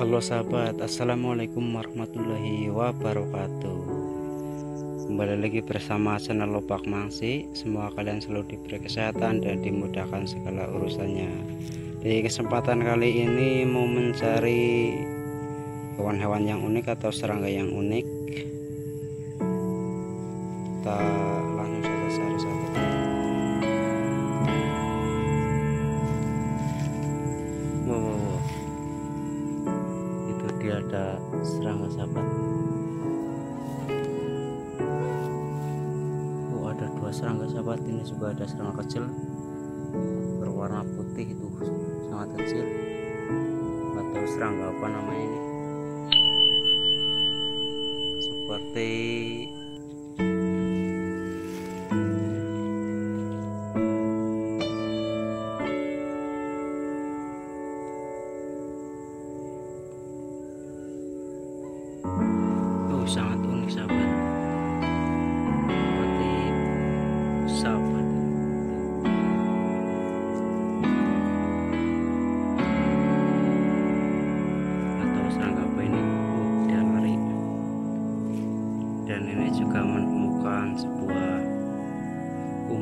Halo sahabat, assalamualaikum warahmatullahi wabarakatuh. Kembali lagi bersama channel Lobak Mangsi. Semua kalian selalu diberi kesehatan dan dimudahkan segala urusannya. Di kesempatan kali ini mau mencari hewan-hewan yang unik atau serangga yang unik. Kita serangga sahabat. Oh ada dua serangga sahabat? Ini juga ada serangga kecil. Berwarna putih itu sangat kecil. Atau serangga apa namanya ini. Seperti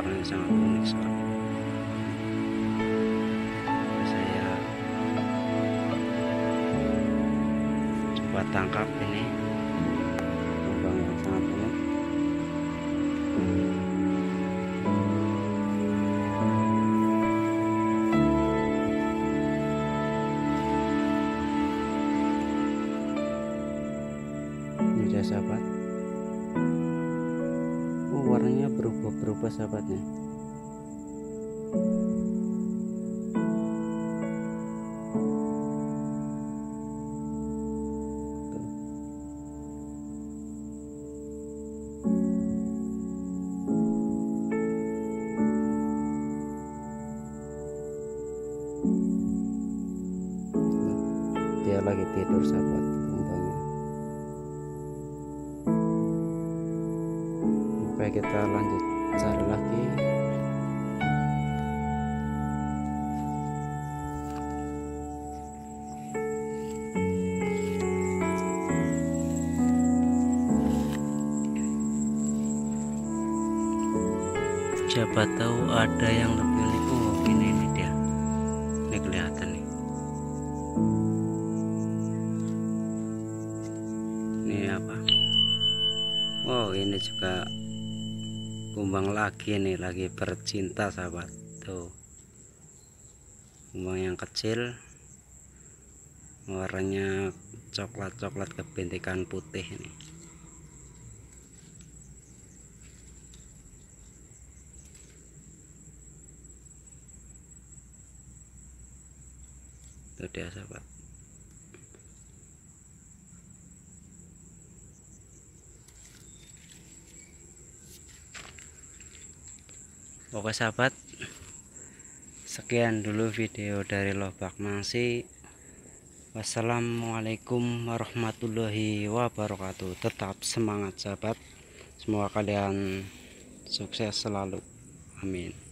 warnanya sangat unik sekali saya coba tangkap ini. Lubang yang sangat unik. Ini dia sahabat warnanya berubah-berubah sahabatnya. Dia lagi tidur sahabat sampai kita lanjut cari lagi. Siapa tahu ada yang lebih unik ini ini dia. Ini kelihatan nih. Ini apa? Oh ini juga kumbang lagi nih lagi bercinta sahabat. Tuh. Kumbang yang kecil warnanya coklat-coklat kebintikan putih ini. Itu dia sahabat Oke sahabat Sekian dulu video dari Lobak Mangsi. Wassalamualaikum warahmatullahi wabarakatuh. Tetap semangat sahabat. Semoga kalian sukses selalu. Amin